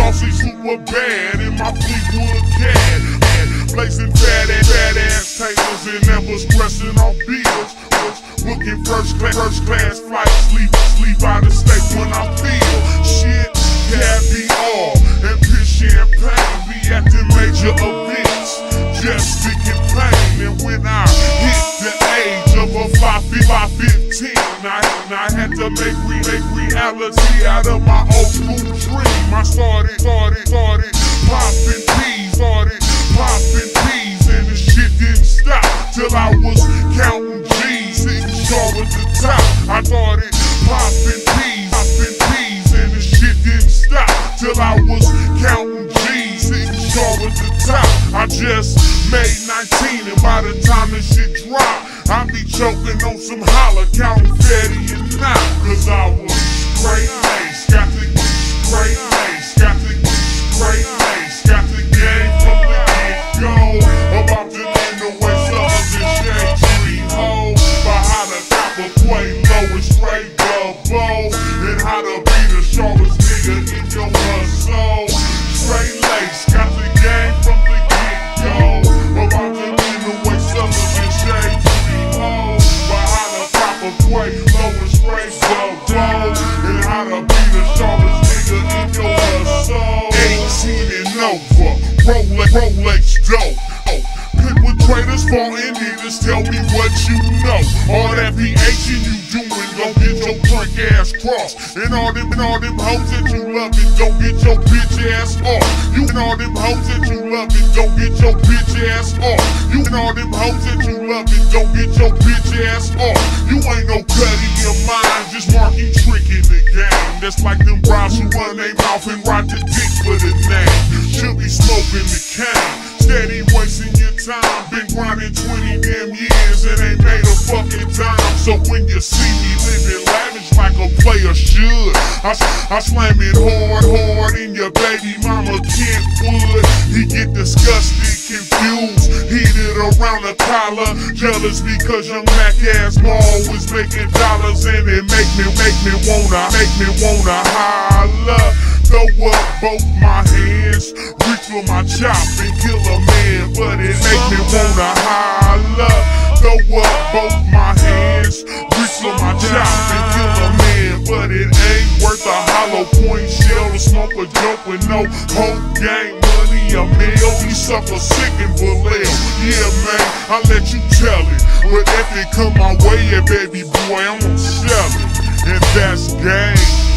saucy super bad in my Fleetwood cat. Blazing fat ass, fat ass tables and never stressing off bills. Booking first class, first class had to make, re, make reality out of my old school dream. I started, started, started popping peas, started popping peas, and the shit didn't stop till I was counting G's, sitting sharp at the top. I started popping peas, popping peas, and the shit didn't stop till I was counting G's, sitting sharp at the top. I just made 19, and by the time this shit dropped, I be choking on some holler, counting fatty not, cause I was straight laced, got the straight laced, got the straight niggas, tell me what you know. All that PH you doing, go get your drink ass crossed. And all them, and all them hoes that you loving, go get your bitch ass off. You and all them hoes that you loving, go get your bitch ass off. You and all them hoes that you loving, go get your bitch ass off. You ain't no cutty in mind, just marking trick in the game. That's like them bras who run their mouth and ride the dick for the name. Should be smoking the cane. Steady wasting your time. Been grinding 20 damn years and ain't made a fucking time. So when you see me living lavish like a player should, I, I slam it hard, hard in your baby mama Kentwood. He get disgusted, confused, heated around the collar. Jealous because young Mac ass ball was making dollars and it make me, make me wanna, make me wanna holler. Throw up both my hands, reach for my chop and kill a man, but it make me wanna holler. Throw up both my hands, reach for my chop and kill a man, but it ain't worth a hollow point shell to smoke a joke with no whole gang money a meal. He suffer sick and below. Yeah, man, I let you tell it, but if it come my way, yeah, baby boy, I'm gonna sell it, and that's game.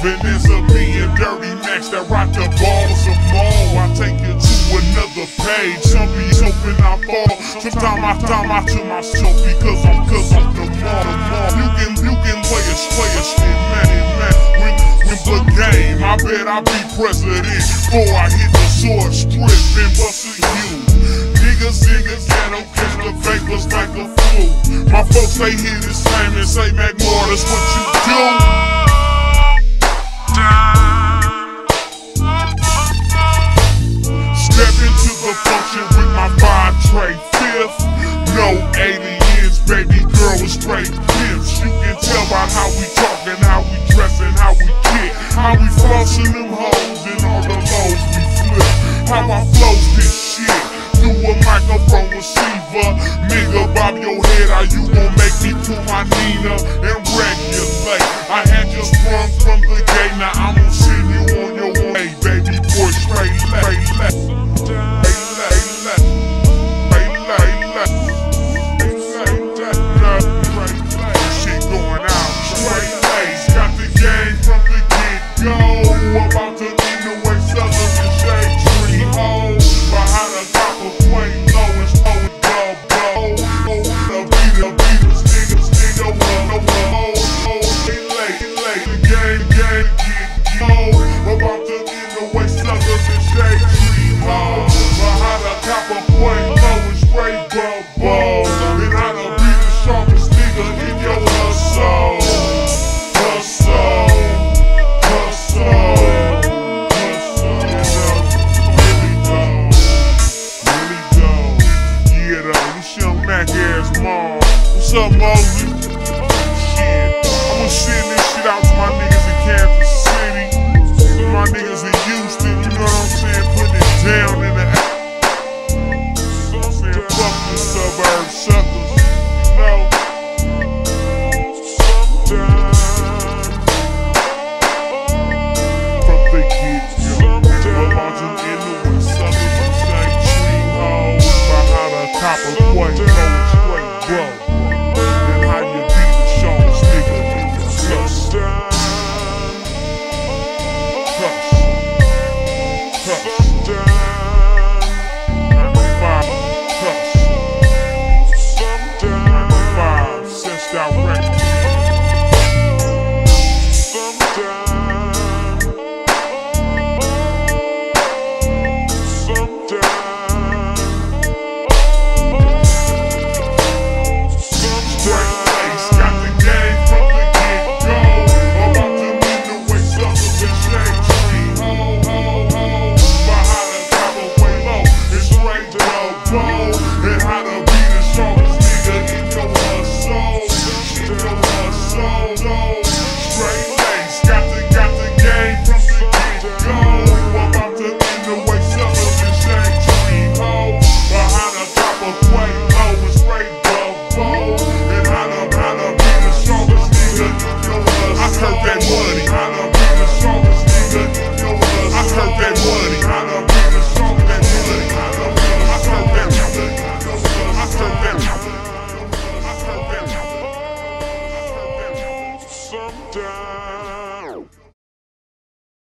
Venice of and Dirty Max that rock the balls of more. I take you to another page. Some be hoping I fall. Sometimes I time I to myself because I'm cause I'm the mall. You can you can play a play a shit, man, man. When when the game, I bet I be president before I hit the sword strip and bust a you. Niggas, niggas, ghetto, catch the vapors like a fool. My folks they hear this slam and say, Mac Mortis, what you do? aliens, baby girl is straight pimps. You can tell by how we talkin', how we dressin', how we kick, how we flossin' them hoes and all the lows we flip. How I flow this shit through a microphone receiver. Nigga, bob your head, how you gon' make me pull my Nina and regulate? I had your run from the gate, now I'ma send you on your way, baby boy, straight left. Straight left. some more